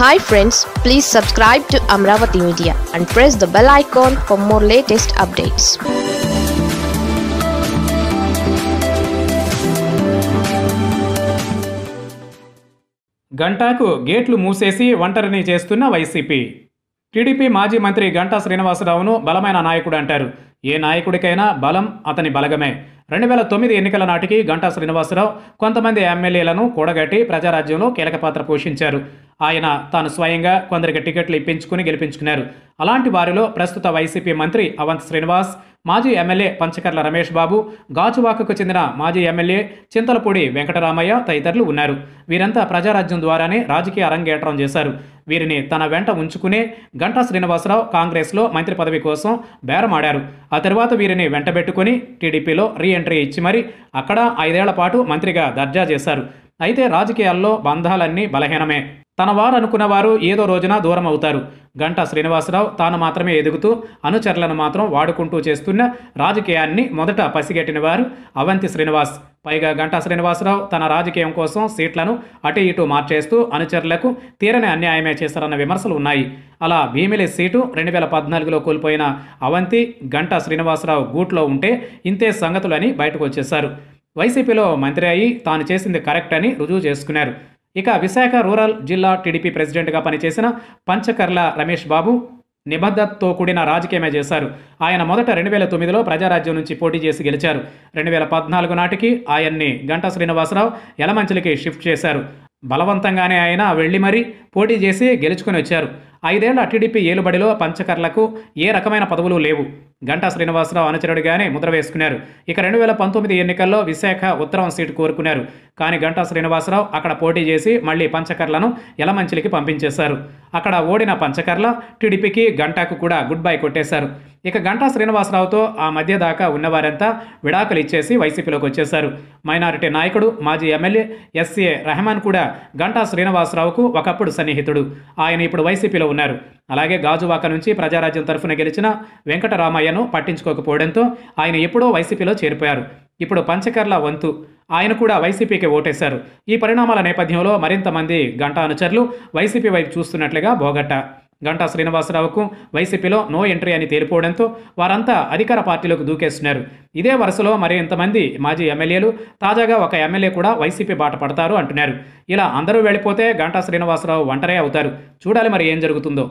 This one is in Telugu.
Hi friends please subscribe to Amaravati media and press the bell icon for more latest updates గంటాకు గేట్లు మూసేసి ఒంటరిని చేస్తున్న వైసీపీ. టీడీపీ మాజీ మంత్రి గంటా శ్రీనివాసరావును బలమైన నాయకుడు అంటారు. ఏ నాయకుడికైనా బలం అతని బలగమే. రెండు వేల తొమ్మిది ఎన్నికల నాటికి గంటా శ్రీనివాసరావు కొంతమంది ఎమ్మెల్యేలను కూడగట్టి ప్రజారాజ్యంలో కీలక పాత్ర పోషించారు. ఆయన తాను స్వయంగా కొందరికి టికెట్లు ఇప్పించుకుని గెలిపించుకున్నారు. అలాంటి వారిలో ప్రస్తుత వైసీపీ మంత్రి అవంత్ శ్రీనివాస్ మాజీ ఎమ్మెల్యే పంచకర్ల రమేష్ బాబు గాజువాకకు చెందిన మాజీ ఎమ్మెల్యే చింతలపూడి వెంకటరామయ్య తదితరులు ఉన్నారు. వీరంతా ప్రజారాజ్యం ద్వారానే రాజకీయ అరంగేట్రం చేశారు. వీరిని తన వెంట ఉంచుకునే గంటా శ్రీనివాసరావు కాంగ్రెస్లో మంత్రి పదవి కోసం బేరమాడారు. ఆ తర్వాత వీరిని వెంటబెట్టుకుని టీడీపీలో రీ ఎంట్రీ ఇచ్చి మరి అక్కడ ఐదేళ్ళ పాటు మంత్రిగా దర్జా చేశారు. అయితే రాజకీయాల్లో బంధాలన్నీ బలహీనమే. తన వారు అనుకున్న వారు ఏదో రోజున దూరం అవుతారు గంటా శ్రీనివాసరావు తాను మాత్రమే ఎదుగుతూ అనుచరులను మాత్రం వాడుకుంటూ చేస్తున్న రాజకీయాన్ని మొదట పసిగట్టిన వారు అవంతి శ్రీనివాస్. పైగా గంటా శ్రీనివాసరావు తన రాజకీయం కోసం సీట్లను అటు ఇటు మార్చేస్తూ అనుచరులకు తీరని అన్యాయమే చేశారన్న విమర్శలు ఉన్నాయి. అలా భీమిలి సీటు రెండు వేల పద్నాలుగులో కోల్పోయిన అవంతి గంటా శ్రీనివాసరావు గూట్లో ఉంటే ఇంతే సంగతులని బయటకు వచ్చేశారు. వైసీపీలో మంత్రి అయి తాను చేసింది కరెక్ట్ అని రుజువు చేసుకున్నారు. ఇక విశాఖ రూరల్ జిల్లా టీడీపీ ప్రెసిడెంట్గా పనిచేసిన పంచకర్ల రమేష్ బాబు నిబద్ధతతో కూడిన రాజకీయమే చేశారు. ఆయన మొదట రెండు వేల తొమ్మిదిలో ప్రజారాజ్యం నుంచి పోటీ చేసి గెలిచారు. రెండు వేల పద్నాలుగు నాటికి ఆయన్ని గంటా శ్రీనివాసరావు యలమంచిలికి షిఫ్ట్ చేశారు. బలవంతంగానే ఆయన వెళ్ళి మరీ పోటీ చేసి గెలుచుకుని వచ్చారు. ఐదేళ్ళ టీడీపీ ఏలుబడిలో పంచకర్లకు ఏ రకమైన పదవులు లేవు. గంటా శ్రీనివాసరావు అనుచరుడిగానే ముద్ర వేసుకున్నారు. ఇక రెండు వేల పంతొమ్మిది ఎన్నికల్లో విశాఖ ఉత్తరం సీటు కోరుకున్నారు. కానీ గంటా శ్రీనివాసరావు అక్కడ పోటీ చేసి మళ్ళీ పంచకర్లను యలమంచిలికి పంపించేశారు. అక్కడ ఓడిన పంచకర్ల టీడీపీకి గంటాకు కూడా గుడ్ బై కొట్టేశారు. ఇక గంటా శ్రీనివాసరావుతో ఆ మధ్య దాకా ఉన్నవారంతా విడాకులు ఇచ్చేసి వైసీపీలోకి వచ్చేశారు. మైనారిటీ నాయకుడు మాజీ ఎమ్మెల్యే ఎస్సీఏ రెహమాన్ కూడా గంటా శ్రీనివాసరావుకు ఒకప్పుడు సన్నిహితుడు. ఆయన ఇప్పుడు వైసీపీలో ఉన్నారు. అలాగే గాజువాక నుంచి ప్రజారాజ్యం తరఫున గెలిచిన వెంకటరామయ్యను పట్టించుకోకపోవడంతో ఆయన ఎప్పుడో వైసీపీలో చేరిపోయారు. ఇప్పుడు పంచకర్ల వంతు. ఆయన కూడా వైసీపీకి ఓటేశారు. ఈ పరిణామాల నేపథ్యంలో మరింత మంది గంటా అనుచరులు వైసీపీ వైపు చూస్తున్నట్లుగా బోగట్ట. గంటా శ్రీనివాసరావుకు వైసీపీలో నో ఎంట్రీ అని తేలిపోవడంతో వారంతా అధికార పార్టీలోకి దూకేస్తున్నారు. ఇదే వరుసలో మరి ఇంతమంది మాజీ ఎమ్మెల్యేలు తాజాగా ఒక ఎమ్మెల్యే కూడా వైసీపీ బాట పడతారు అంటున్నారు. ఇలా అందరూ వెళ్ళిపోతే గంటా శ్రీనివాసరావు ఒంటరే అవుతారు. చూడాలి మరి ఏం జరుగుతుందో.